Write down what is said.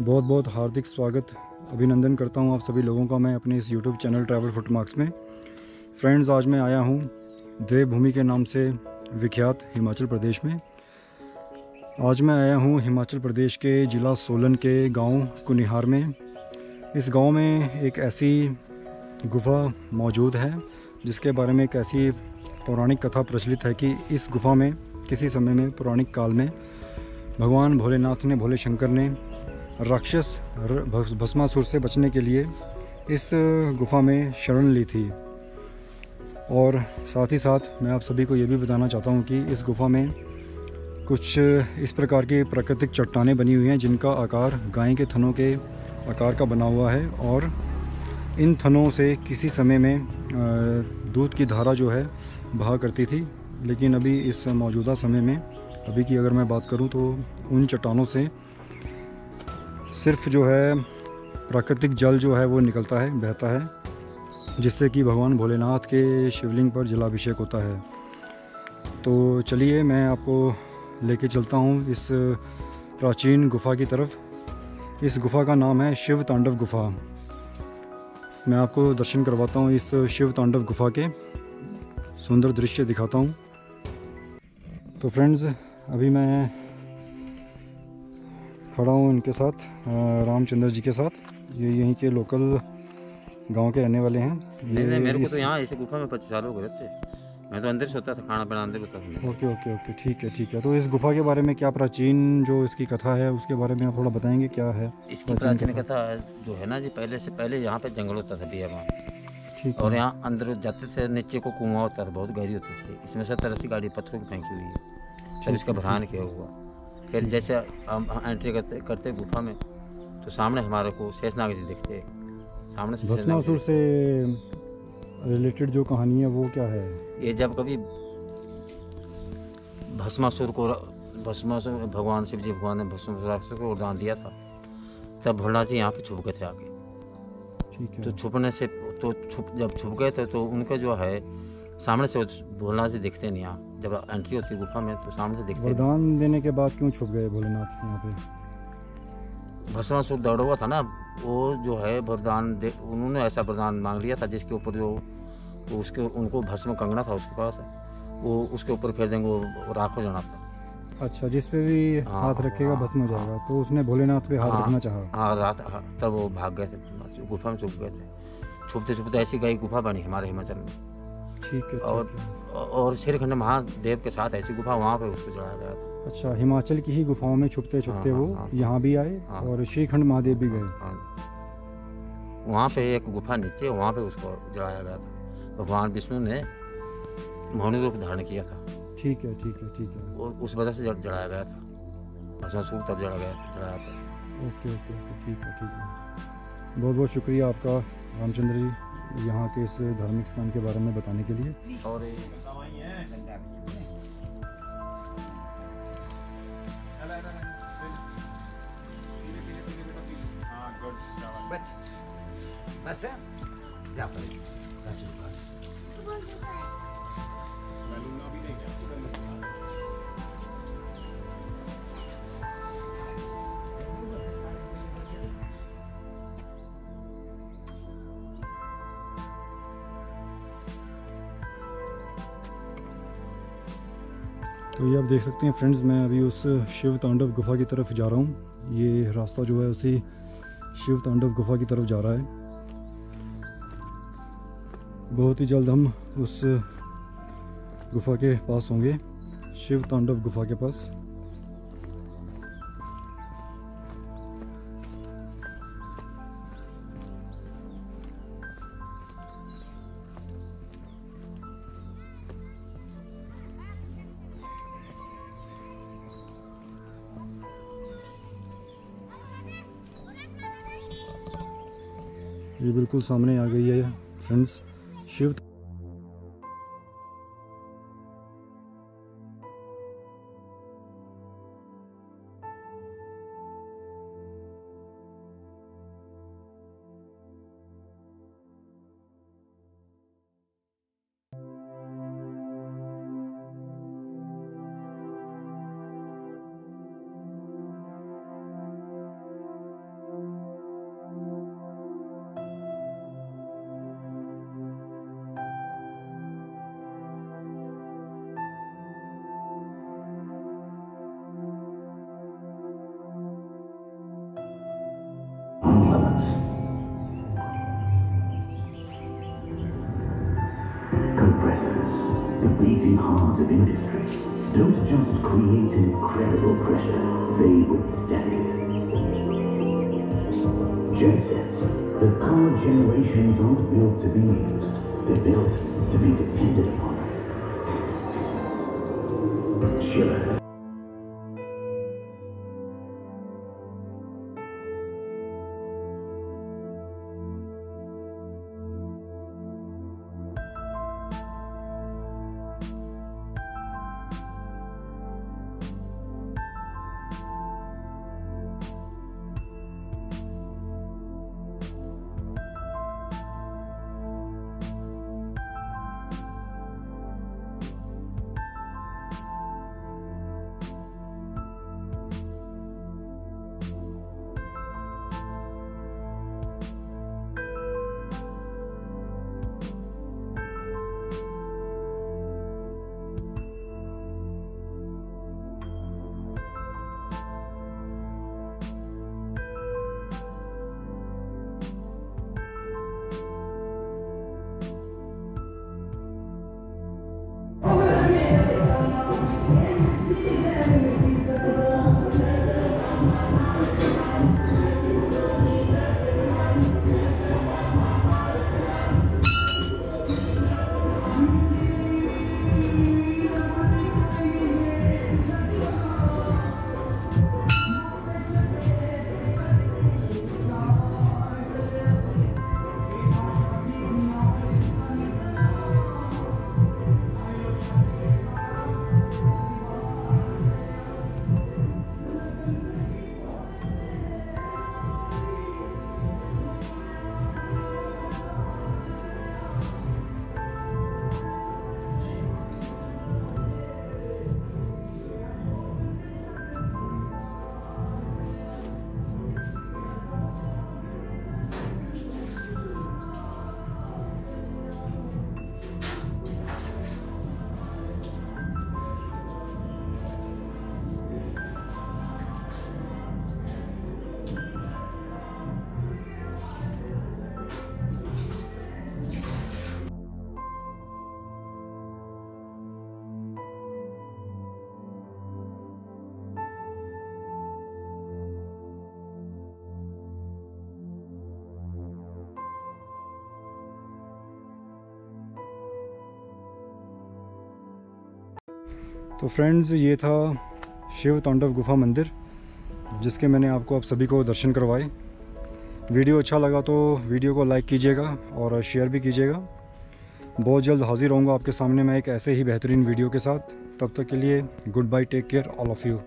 बहुत बहुत हार्दिक स्वागत, अभिनंदन करता हूँ आप सभी लोगों का मैं अपने इस यूट्यूब चैनल ट्रैवल फुटमार्क्स में। फ्रेंड्स आज मैं आया हूँ देवभूमि के नाम से विख्यात हिमाचल प्रदेश में। आज मैं आया हूँ हिमाचल प्रदेश के ज़िला सोलन के गाँव कुनिहार में। इस गाँव में एक ऐसी गुफ़ा मौजूद है, जिसके बारे में एक ऐसी पौराणिक कथा प्रचलित है कि इस गुफ़ा में, किसी समय में, पौराणिक काल में, भगवान भोलेनाथ ने, भोले शंकर ने राक्षस भस्मासुर से बचने के लिए इस गुफ़ा में शरण ली थी। और साथ ही साथ मैं आप सभी को ये भी बताना चाहता हूँ कि इस गुफ़ा में कुछ इस प्रकार की प्राकृतिक चट्टानें बनी हुई हैं जिनका आकार गाय के थनों के आकार का बना हुआ है और इन थनों से किसी समय में दूध की धारा जो है बहा करती थी। लेकिन अभी इस मौजूदा समय में, अभी की अगर मैं बात करूँ तो उन चट्टानों से सिर्फ़ जो है, प्राकृतिक जल जो है, वो निकलता है, बहता है, जिससे कि भगवान भोलेनाथ के शिवलिंग पर जलाभिषेक होता है। तो चलिए, मैं आपको लेके चलता हूँ इस प्राचीन गुफ़ा की तरफ़। इस गुफ़ा का नाम है शिव तांडव गुफ़ा। मैं आपको दर्शन करवाता हूँ इस शिव तांडव गुफ़ा के। सुंदर दृश्य दिखाता हूँ। तो फ्रेंड्स, अभी मैं खड़ा हूँ इनके साथ रामचंद्र जी के साथ। ये यहीं के लोकल गाँव के रहने वाले हैं। ये नहीं, नहीं, मेरे को तो यहाँ ऐसे गुफा में पच्चीस साल हो गए थे मैं तो अंदर सोता था खाना पीना अंदर होता था ओके ओके ओके ठीक है ठीक है। तो इस गुफा के बारे में क्या प्राचीन जो इसकी कथा है उसके बारे में आप थोड़ा बताएँगे क्या है इसकी प्राचीन कथा? जो है ना जी पहले से पहले यहाँ पे जंगल होता था बिया ठीक और यहाँ अंदर जाते थे नीचे को कुआँ होता था बहुत गहरी होती थी। इसमें सत्तर अस्सी गाड़ी पत्थरों की फेंकी हुई है। इसका भरान किया हुआ। फिर जैसे हम एंट्री करते करते गुफा में तो सामने हमारे को शेषनाग जी दिखते सामने से भस्मासुर से रिलेटेड जो कहानी है वो क्या है? ये जब कभी भस्मासुर को भस्मासुर भगवान शिव जी भगवान ने भस्मासुर को वरदान दिया था तब भोलानाथ जी यहाँ पे छुप गए थे आगे। ठीक है। तो छुपने से तो छुप जब छुप गए थे तो उनका जो है सामने से भोलेनाथ जी दिखते नहीं यहाँ। जब एंट्री होती गुफा में तो सामने से दिखते वरदान देने के बाद क्यों छुप गए भोलेनाथ यहाँ पे? भस्मासुर दौड़ा हुआ था ना वो जो है वरदान दे उन्होंने ऐसा वरदान मांग लिया था जिसके ऊपर जो तो उसके उनको भस्म कंगना था उसके पास। वो उसके ऊपर फेर देंगे वो राख हो जाना था। अच्छा जिस पे भी हाँ, हाथ रखेगा हाँ, भस्म हो जाएगा। हाँ, तो उसने भोलेनाथ पे हाथ हाँ, रखना चाहा। हाँ रात हाँ, तब वो भाग गए थे गुफा में छुप गए थे। छुपते छुपते ऐसी गई गुफा बनी हमारे हिमाचल में। ठीक है और और श्रीखंड महादेव के साथ ऐसी गुफा वहाँ पे उसको चढ़ाया गया था। अच्छा हिमाचल की ही गुफाओं में छुपते छुपते हाँ, वो हाँ, यहाँ भी आए हाँ, और श्रीखंड महादेव भी गए। वहाँ पे एक गुफा नीचे वहाँ पे उसको जलाया गया था। भगवान विष्णु ने मौनी रूप धारण किया था। ठीक है ठीक है ठीक है। और उस वजह से जलाया गया था। भस्मासुर तब जला गया जलाया था। ओके ओके ओके ठीक है ठीक है। बहुत बहुत शुक्रिया आपका रामचंद्र जी। यहाँ के इस धार्मिक स्थान के बारे में बताने के लिए। और बस। बस। जा पर तो ये आप देख सकते हैं फ्रेंड्स, मैं अभी उस शिव तांडव गुफा की तरफ़ जा रहा हूँ। ये रास्ता जो है उसी शिव तांडव गुफा की तरफ़ जा रहा है। बहुत ही जल्द हम उस गुफा के पास होंगे, शिव तांडव गुफा के पास। ये बिल्कुल सामने आ गई है friends heart of industry don't just create incredible pressure, they withstand it. Gensets, the power generations aren't built to be used, they're built to be depended upon. Schiller. तो फ्रेंड्स ये था शिव तांडव गुफा मंदिर, जिसके मैंने आपको आप सभी को दर्शन करवाए। वीडियो अच्छा लगा तो वीडियो को लाइक कीजिएगा और शेयर भी कीजिएगा। बहुत जल्द हाजिर होऊँगा आपके सामने मैं एक ऐसे ही बेहतरीन वीडियो के साथ। तब तक के लिए goodbye take care all of you